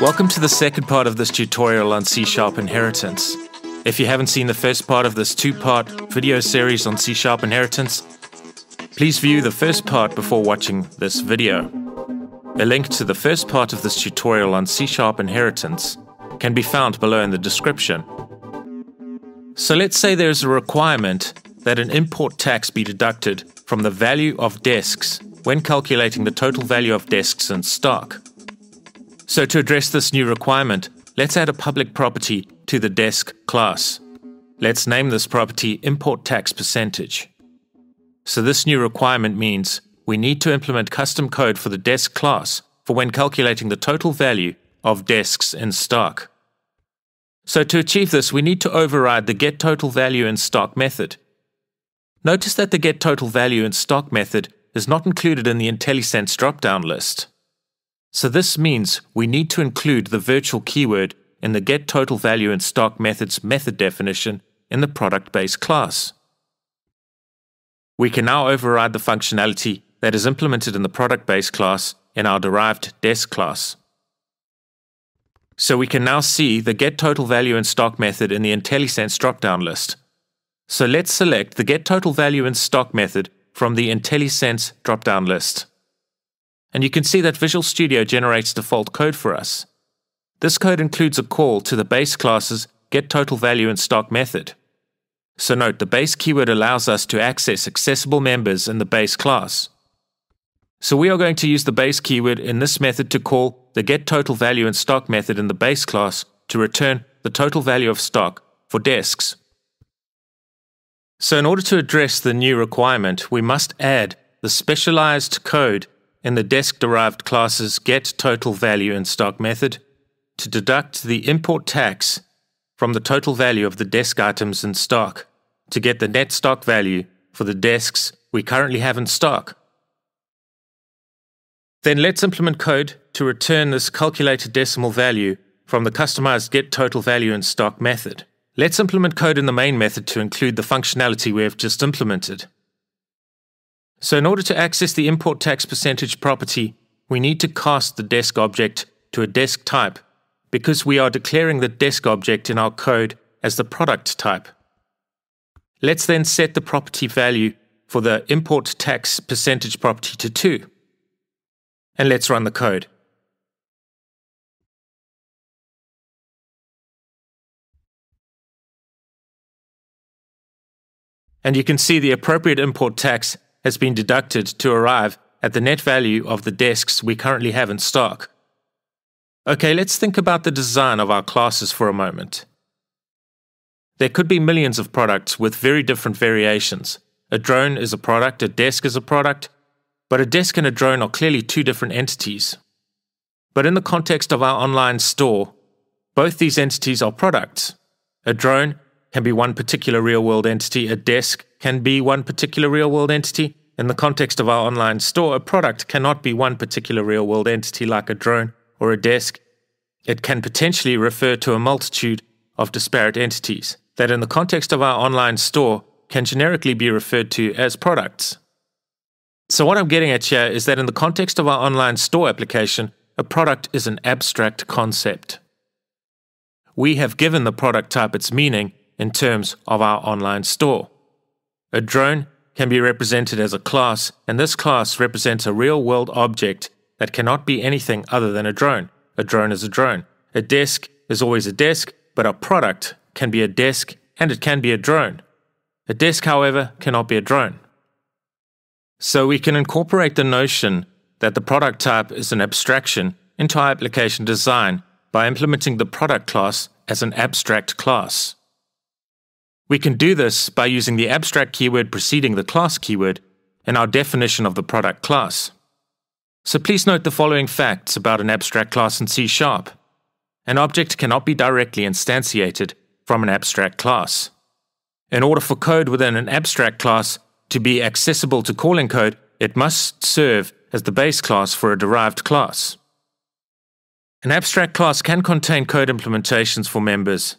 Welcome to the second part of this tutorial on C-sharp inheritance. If you haven't seen the first part of this two-part video series on C-sharp inheritance, please view the first part before watching this video. A link to the first part of this tutorial on C-sharp inheritance can be found below in the description. So let's say there is a requirement that an import tax be deducted from the value of desks when calculating the total value of desks in stock. So to address this new requirement, let's add a public property to the desk class. Let's name this property import tax percentage. So this new requirement means we need to implement custom code for the desk class for when calculating the total value of desks in stock. So to achieve this, we need to override the getTotalValueInStock method. Notice that the getTotalValueInStock method is not included in the IntelliSense drop-down list. So this means we need to include the virtual keyword in the getTotalValueInStock method's method definition in the product base class. We can now override the functionality that is implemented in the product base class in our derived desk class. So we can now see the getTotalValueInStock method in the IntelliSense dropdown list. So let's select the getTotalValueInStock method from the IntelliSense drop-down list. And you can see that Visual Studio generates default code for us. This code includes a call to the base class's getTotalValueInStock method. So note, the base keyword allows us to access accessible members in the base class. So we are going to use the base keyword in this method to call the getTotalValueInStock method in the base class to return the total value of stock for desks. So in order to address the new requirement, we must add the specialized code in the desk-derived class's getTotalValueInStock method to deduct the import tax from the total value of the desk items in stock to get the net stock value for the desks we currently have in stock. Then let's implement code to return this calculated decimal value from the customized getTotalValueInStock method. Let's implement code in the main method to include the functionality we have just implemented. So in order to access the import tax percentage property, we need to cast the desk object to a desk type because we are declaring the desk object in our code as the product type. Let's then set the property value for the import tax percentage property to 2 and let's run the code. And you can see the appropriate import tax has been deducted to arrive at the net value of the desks we currently have in stock. Okay, let's think about the design of our classes for a moment. There could be millions of products with very different variations. A drone is a product, a desk is a product, but a desk and a drone are clearly two different entities. But in the context of our online store, both these entities are products. A drone can be one particular real world entity, a desk can be one particular real world entity. In the context of our online store, a product cannot be one particular real world entity like a drone or a desk. It can potentially refer to a multitude of disparate entities that, in the context of our online store, can generically be referred to as products. So, what I'm getting at here is that in the context of our online store application, a product is an abstract concept. We have given the product type its meaning in terms of our online store. A drone can be represented as a class, and this class represents a real world object that cannot be anything other than a drone. A drone is a drone. A desk is always a desk, but a product can be a desk and it can be a drone. A desk, however, cannot be a drone. So we can incorporate the notion that the product type is an abstraction into our application design by implementing the product class as an abstract class. We can do this by using the abstract keyword preceding the class keyword in our definition of the product class. So please note the following facts about an abstract class in C Sharp. An object cannot be directly instantiated from an abstract class. In order for code within an abstract class to be accessible to calling code, it must serve as the base class for a derived class. An abstract class can contain code implementations for members,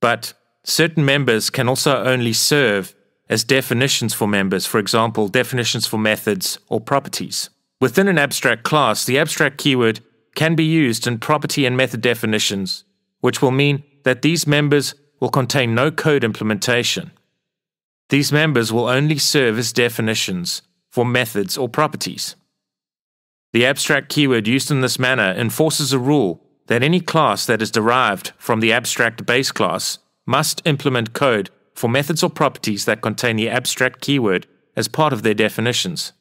but certain members can also only serve as definitions for members, for example, definitions for methods or properties. Within an abstract class, the abstract keyword can be used in property and method definitions, which will mean that these members will contain no code implementation. These members will only serve as definitions for methods or properties. The abstract keyword used in this manner enforces a rule that any class that is derived from the abstract base class must implement code for methods or properties that contain the abstract keyword as part of their definitions.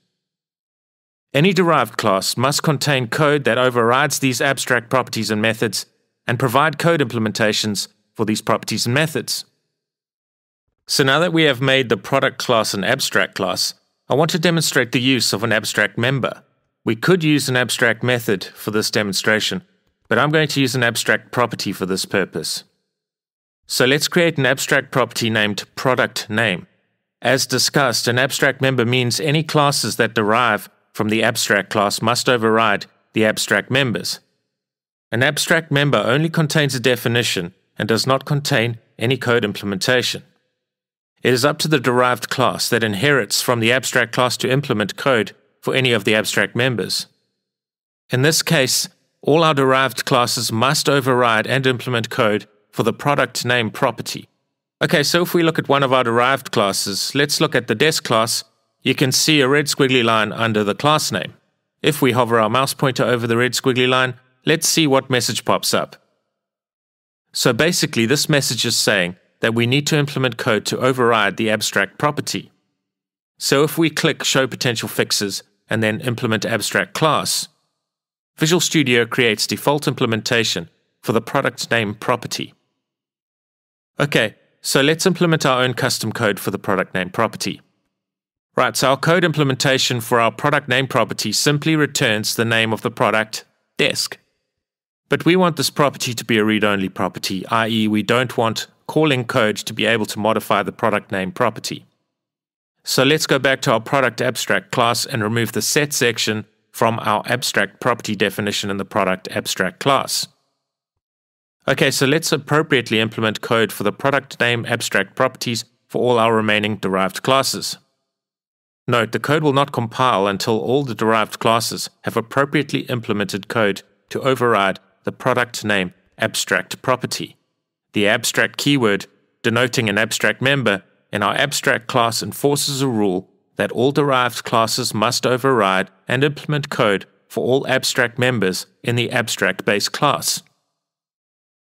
Any derived class must contain code that overrides these abstract properties and methods and provide code implementations for these properties and methods. So now that we have made the product class an abstract class, I want to demonstrate the use of an abstract member. We could use an abstract method for this demonstration, but I'm going to use an abstract property for this purpose. So let's create an abstract property named product name. As discussed, an abstract member means any classes that derive from the abstract class must override the abstract members. An abstract member only contains a definition and does not contain any code implementation. It is up to the derived class that inherits from the abstract class to implement code for any of the abstract members. In this case, all our derived classes must override and implement code for the product name property. Okay, so if we look at one of our derived classes, let's look at the desk class you can see a red squiggly line under the class name. If we hover our mouse pointer over the red squiggly line, let's see what message pops up. So basically, this message is saying that we need to implement code to override the abstract property. So if we click Show Potential Fixes and then Implement Abstract Class, Visual Studio creates default implementation for the product name property. Okay, so let's implement our own custom code for the product name property. Right, so our code implementation for our product name property simply returns the name of the product, desk. But we want this property to be a read-only property, i.e. we don't want calling code to be able to modify the product name property. So let's go back to our product abstract class and remove the set section from our abstract property definition in the product abstract class. Okay, so let's appropriately implement code for the product name abstract properties for all our remaining derived classes. Note, the code will not compile until all the derived classes have appropriately implemented code to override the product name abstract property. The abstract keyword, denoting an abstract member, in our abstract class enforces a rule that all derived classes must override and implement code for all abstract members in the abstract base class.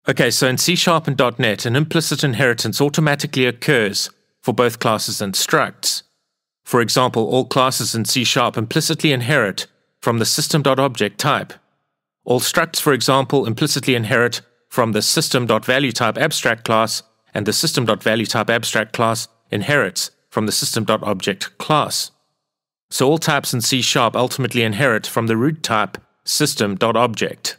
Okay, so in C Sharp and .NET, an implicit inheritance automatically occurs for both classes and structs. For example, all classes in C Sharp implicitly inherit from the system.object type. All structs, for example, implicitly inherit from the system.valueType abstract class, and the system.valueType abstract class inherits from the system.object class. So all types in C Sharp ultimately inherit from the root type system.object.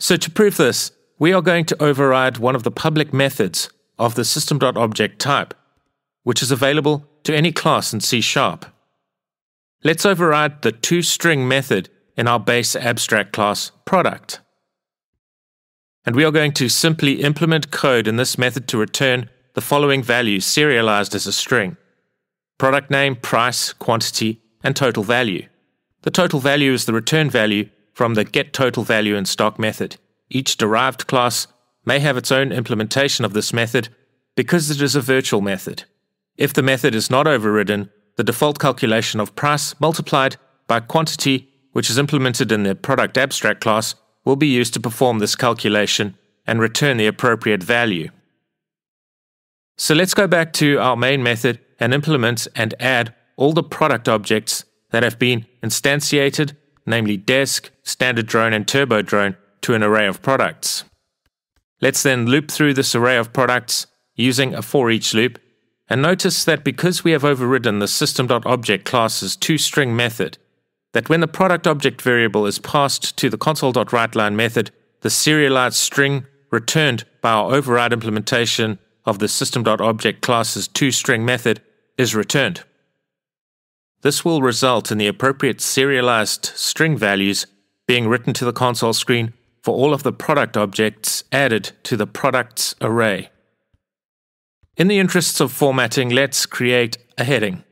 So to prove this, we are going to override one of the public methods of the system.object type, which is available to any class in C Sharp. Let's override the toString method in our base abstract class product. And we are going to simply implement code in this method to return the following values serialized as a string. Product name, price, quantity, and total value. The total value is the return value from the getTotalValue in stock method. Each derived class may have its own implementation of this method because it is a virtual method. If the method is not overridden, the default calculation of price multiplied by quantity, which is implemented in the product abstract class, will be used to perform this calculation and return the appropriate value. So let's go back to our main method and implement and add all the product objects that have been instantiated, namely desk, standard drone, and turbo drone, to an array of products. Let's then loop through this array of products using a for each loop and notice that because we have overridden the system.object class's toString method, that when the product object variable is passed to the console.writeLine method, the serialized string returned by our override implementation of the system.object class's toString method is returned. This will result in the appropriate serialized string values being written to the console screen for all of the product objects added to the products array. In the interests of formatting, let's create a heading.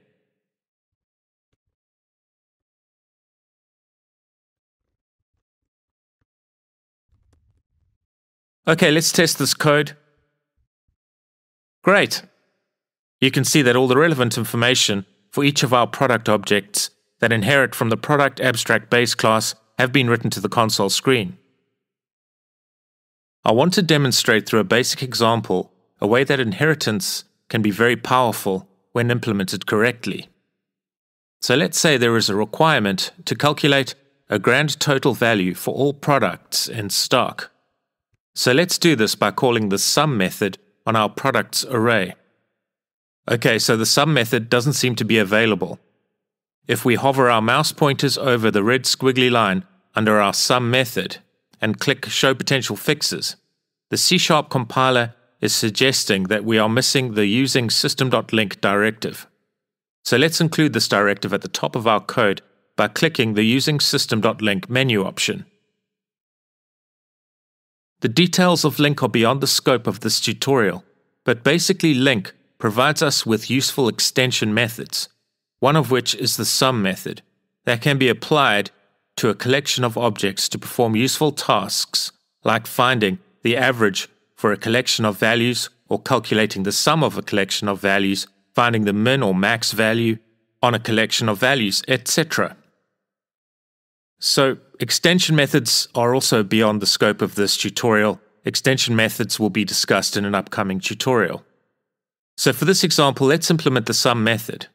Okay, let's test this code. Great. You can see that all the relevant information for each of our product objects that inherit from the product abstract base class have been written to the console screen. I want to demonstrate through a basic example a way that inheritance can be very powerful when implemented correctly. So let's say there is a requirement to calculate a grand total value for all products in stock. So let's do this by calling the sum method on our products array. Okay, so the sum method doesn't seem to be available. If we hover our mouse pointers over the red squiggly line under our sum method and click Show Potential Fixes, the C-sharp compiler is suggesting that we are missing the using system.Linq directive. So let's include this directive at the top of our code by clicking the using system.Linq menu option. The details of LINQ are beyond the scope of this tutorial, but basically LINQ provides us with useful extension methods, one of which is the sum method, that can be applied to a collection of objects to perform useful tasks like finding the average for a collection of values or calculating the sum of a collection of values, finding the min or max value on a collection of values, etc. So, extension methods are also beyond the scope of this tutorial. Extension methods will be discussed in an upcoming tutorial. So for this example, let's implement the sum method.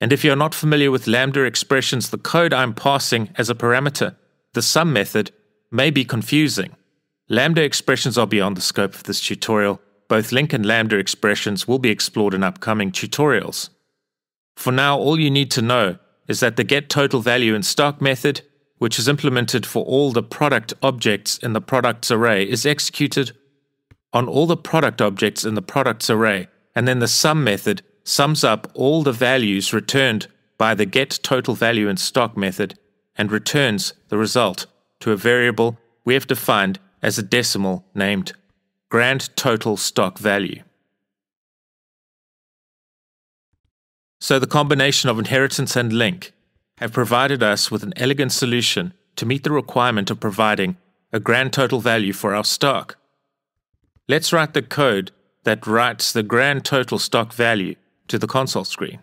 And if you're not familiar with Lambda expressions, the code I'm passing as a parameter, the sum method, may be confusing. Lambda expressions are beyond the scope of this tutorial. Both LINQ and Lambda expressions will be explored in upcoming tutorials. For now, all you need to know is that the get total value in stock method, which is implemented for all the product objects in the products array, is executed on all the product objects in the products array, and then the sum method sums up all the values returned by the get total value in stock method and returns the result to a variable we have defined as a decimal named grand total stock value. So the combination of inheritance and LINQ have provided us with an elegant solution to meet the requirement of providing a grand total value for our stock. Let's write the code that writes the grand total stock value to the console screen.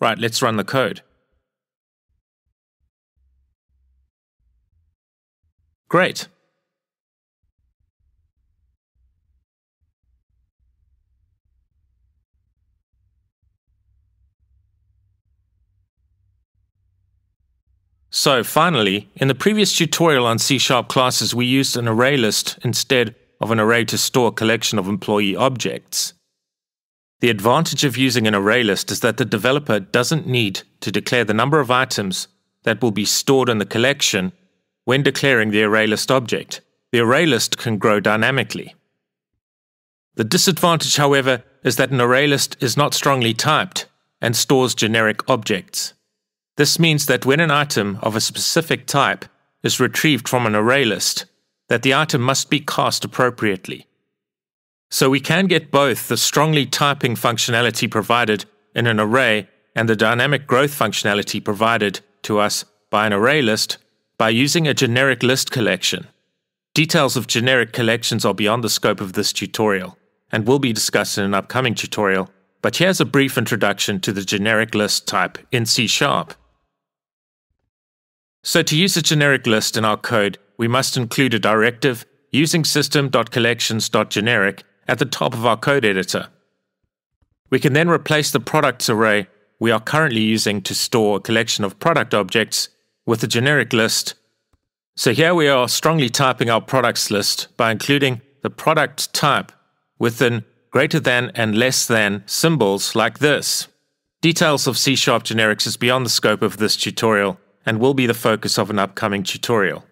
Right, let's run the code. Great. So finally, in the previous tutorial on C-sharp classes, we used an array list instead of an array to store a collection of employee objects. The advantage of using an array list is that the developer doesn't need to declare the number of items that will be stored in the collection when declaring the ArrayList object, the ArrayList can grow dynamically. The disadvantage, however, is that an ArrayList is not strongly typed and stores generic objects. This means that when an item of a specific type is retrieved from an ArrayList, that the item must be cast appropriately. So we can get both the strongly typing functionality provided in an array and the dynamic growth functionality provided to us by an ArrayList by using a generic list collection. Details of generic collections are beyond the scope of this tutorial and will be discussed in an upcoming tutorial, but here's a brief introduction to the generic list type in C Sharp. So to use a generic list in our code, we must include a directive using system.collections.generic at the top of our code editor. We can then replace the products array we are currently using to store a collection of product objects with a generic list. So here we are strongly typing our products list by including the product type within greater than and less than symbols like this. Details of C-sharp generics is beyond the scope of this tutorial and will be the focus of an upcoming tutorial.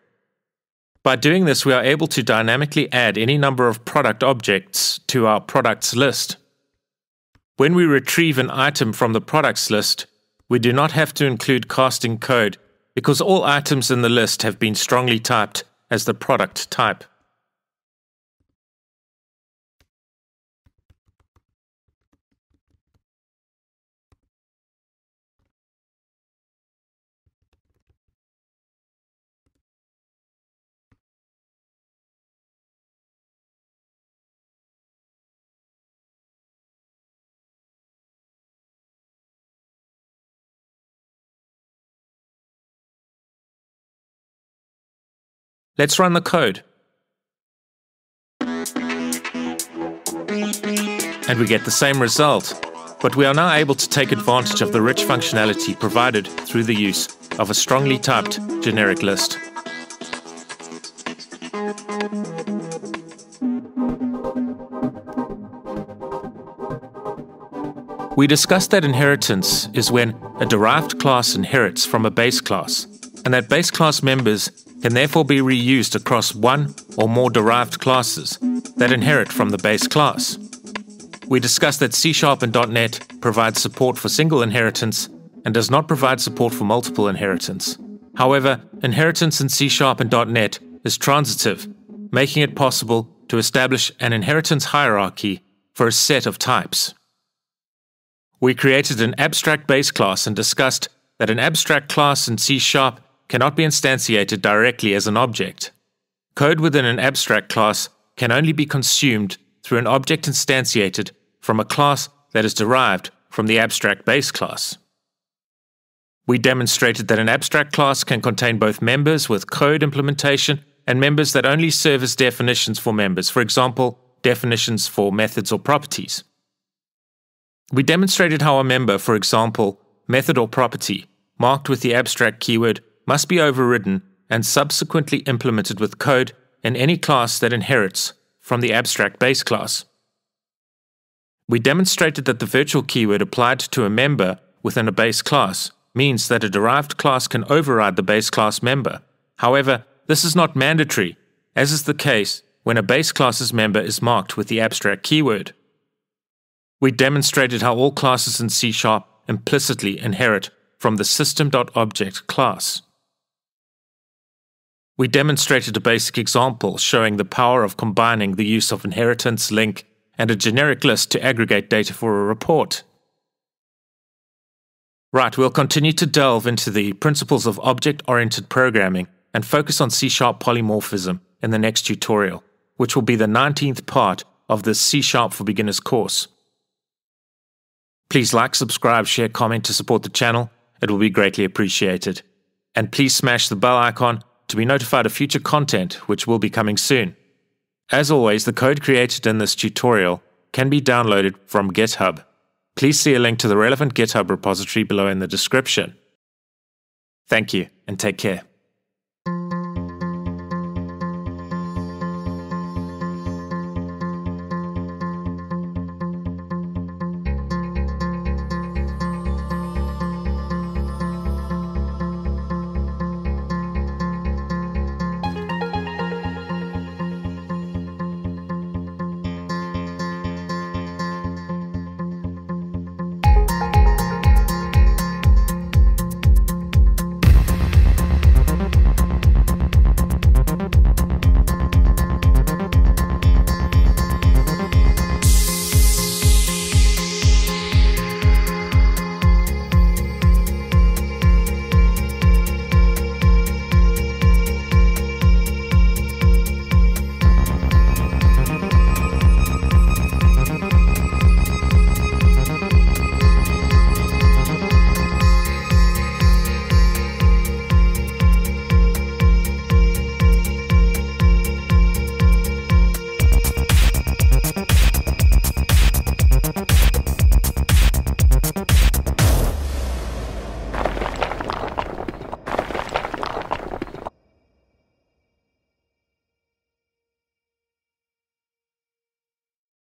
By doing this, we are able to dynamically add any number of product objects to our products list. When we retrieve an item from the products list, we do not have to include casting code because all items in the list have been strongly typed as the product type. Let's run the code. And we get the same result, but we are now able to take advantage of the rich functionality provided through the use of a strongly typed generic list. We discussed that inheritance is when a derived class inherits from a base class, and that base class members can therefore be reused across one or more derived classes that inherit from the base class. We discussed that C Sharp and .NET provides support for single inheritance and does not provide support for multiple inheritance. However, inheritance in C Sharp and .NET is transitive, making it possible to establish an inheritance hierarchy for a set of types. We created an abstract base class and discussed that an abstract class in C Sharp cannot be instantiated directly as an object. Code within an abstract class can only be consumed through an object instantiated from a class that is derived from the abstract base class. We demonstrated that an abstract class can contain both members with code implementation and members that only serve as definitions for members, for example, definitions for methods or properties. We demonstrated how a member, for example, method or property, marked with the abstract keyword must be overridden and subsequently implemented with code in any class that inherits from the abstract base class. We demonstrated that the virtual keyword applied to a member within a base class means that a derived class can override the base class member. However, this is not mandatory, as is the case when a base class's member is marked with the abstract keyword. We demonstrated how all classes in C Sharp implicitly inherit from the system.object class. We demonstrated a basic example showing the power of combining the use of inheritance, LINQ, and a generic list to aggregate data for a report. Right, we'll continue to delve into the principles of object-oriented programming and focus on C-sharp polymorphism in the next tutorial, which will be the 19th part of this C-sharp for beginners course. Please like, subscribe, share, comment to support the channel. It will be greatly appreciated. And please smash the bell icon to be notified of future content which will be coming soon. As always, the code created in this tutorial can be downloaded from GitHub. Please see a link to the relevant GitHub repository below in the description. Thank you and take care.